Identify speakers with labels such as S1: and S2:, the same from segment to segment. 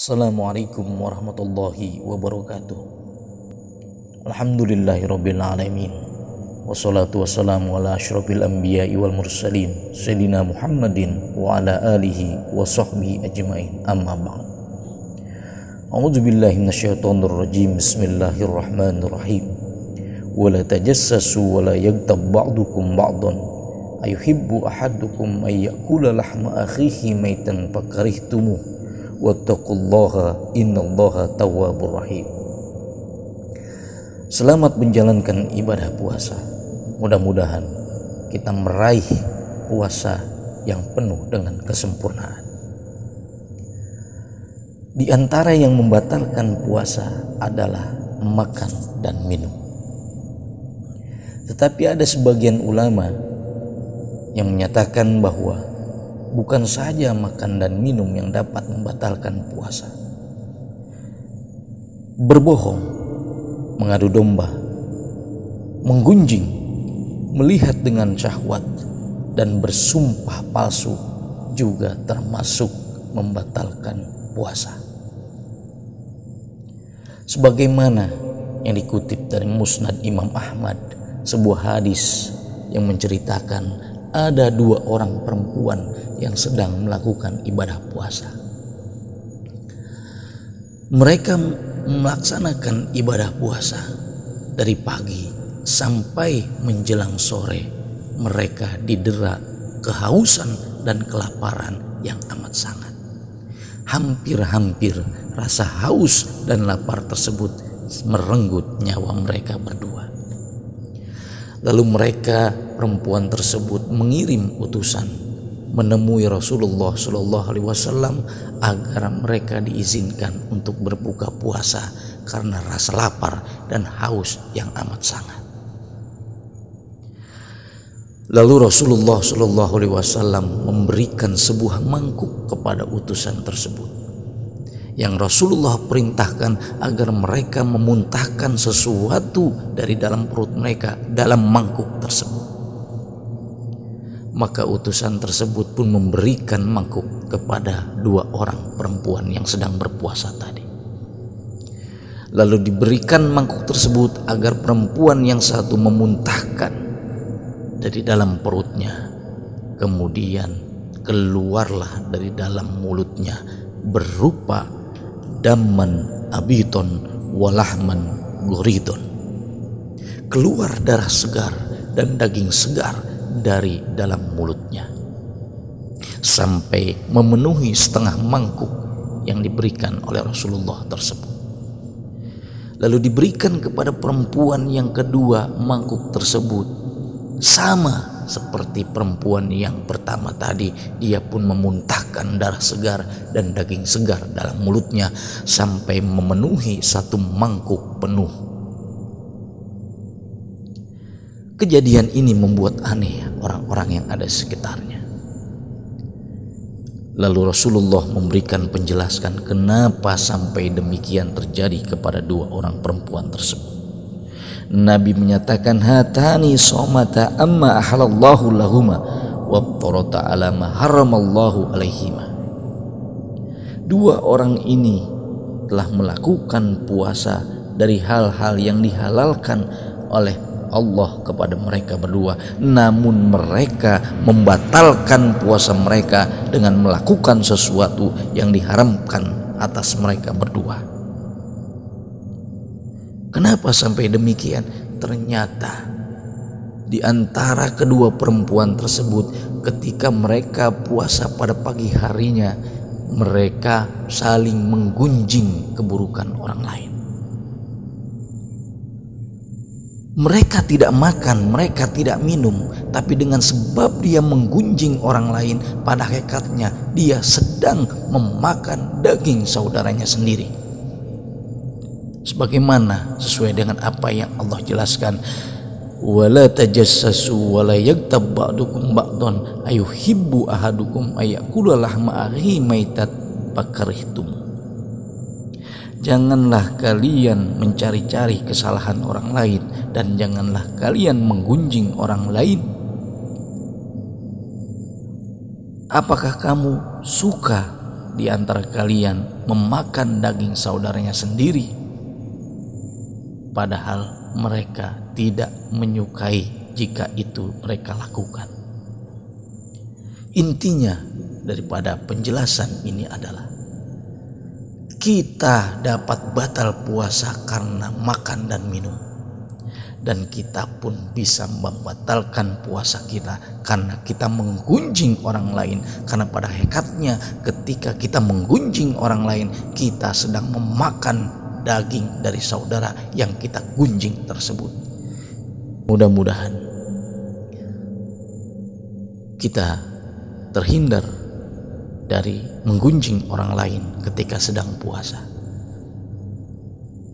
S1: Assalamualaikum warahmatullahi wabarakatuh Alhamdulillahirrabbilalamin Wassalatu wassalamu ala ashrafil anbiya wal mursalin Sayyidina Muhammadin wa ala alihi wa sahbihi ajma'in amma ba'd A'udzu billahi minasyaitonir rajim Bismillahirrahmanirrahim Wala tajassasu wala yaghtab ba'dukum ba'dan ayuhibbu ahadukum ay ya'kula lahma akhihi maitan fakarihtumuh wattaqullaha innallaha tawwabur rahim. Selamat menjalankan ibadah puasa. Mudah-mudahan kita meraih puasa yang penuh dengan kesempurnaan. Di antara yang membatalkan puasa adalah makan dan minum. Tetapi ada sebagian ulama yang menyatakan bahwa bukan saja makan dan minum yang dapat membatalkan puasa. Berbohong, mengadu domba, menggunjing, melihat dengan syahwat, dan bersumpah palsu juga termasuk membatalkan puasa. Sebagaimana yang dikutip dari Musnad Imam Ahmad, sebuah hadis yang menceritakan ada dua orang perempuan yang sedang melakukan ibadah puasa. Mereka melaksanakan ibadah puasa dari pagi sampai menjelang sore. Mereka didera kehausan dan kelaparan yang amat sangat. Hampir-hampir rasa haus dan lapar tersebut merenggut nyawa mereka berdua. Lalu mereka perempuan tersebut mengirim utusan menemui Rasulullah Shallallahu Alaihi Wasallam agar mereka diizinkan untuk berbuka puasa karena rasa lapar dan haus yang amat sangat. Lalu Rasulullah Shallallahu Alaihi Wasallam memberikan sebuah mangkuk kepada utusan tersebut yang Rasulullah perintahkan agar mereka memuntahkan sesuatu dari dalam perut mereka dalam mangkuk tersebut. Maka utusan tersebut pun memberikan mangkuk kepada dua orang perempuan yang sedang berpuasa tadi. Lalu diberikan mangkuk tersebut agar perempuan yang satu memuntahkan dari dalam perutnya. Kemudian keluarlah dari dalam mulutnya berupa damman abiton walahman guridon keluar darah segar dan daging segar dari dalam mulutnya. Sampai memenuhi setengah mangkuk yang diberikan oleh Rasulullah tersebut. Lalu diberikan kepada perempuan yang kedua mangkuk tersebut sama seperti perempuan yang pertama tadi. Dia pun memuntahkan darah segar dan daging segar dalam mulutnya sampai memenuhi satu mangkuk penuh kejadian ini membuat aneh orang-orang yang ada sekitarnya Lalu Rasulullah memberikan penjelasan kenapa sampai demikian terjadi kepada dua orang perempuan tersebut. Nabi menyatakan hatani somata amma ahalallahu lahuma wa tarata ala ma haramallahu alaihima. Dua orang ini telah melakukan puasa dari hal-hal yang dihalalkan oleh Allah kepada mereka berdua namun mereka membatalkan puasa mereka dengan melakukan sesuatu yang diharamkan atas mereka berdua Kenapa sampai demikian? Ternyata di antara kedua perempuan tersebut ketika mereka puasa pada pagi harinya mereka saling menggunjing keburukan orang lain. Mereka tidak makan, mereka tidak minum, tapi dengan sebab dia menggunjing orang lain, pada hakikatnya dia sedang memakan daging saudaranya sendiri. Sebagaimana sesuai dengan apa yang Allah jelaskan wala tajassasu wala yaghtab ba'dukum ba'dhan ayuhibbu ahadukum ayakula lahma maitat fakarihtum Janganlah kalian mencari-cari kesalahan orang lain dan janganlah kalian menggunjing orang lain. Apakah kamu suka di antara kalian memakan daging saudaranya sendiri padahal mereka tidak menyukai jika itu mereka lakukan intinya daripada penjelasan ini adalah kita dapat batal puasa karena makan dan minum. Dan kita pun bisa membatalkan puasa kita karena kita menggunjing orang lain. Karena pada hakikatnya ketika kita menggunjing orang lain kita sedang memakan daging dari saudara yang kita gunjing tersebut. Mudah-mudahan kita terhindar dari menggunjing orang lain ketika sedang puasa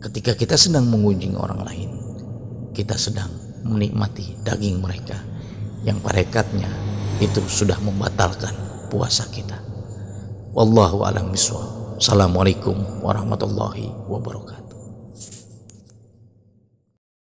S1: ketika kita sedang menggunjing orang lain kita sedang menikmati daging mereka yang parekatnya itu sudah membatalkan puasa kita. Wallahu a'lam bishawab. Assalamualaikum warahmatullahi wabarakatuh.